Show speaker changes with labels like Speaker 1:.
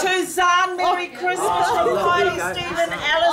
Speaker 1: To Zan, Merry Christmas from Kylie, Stephen, Ellen.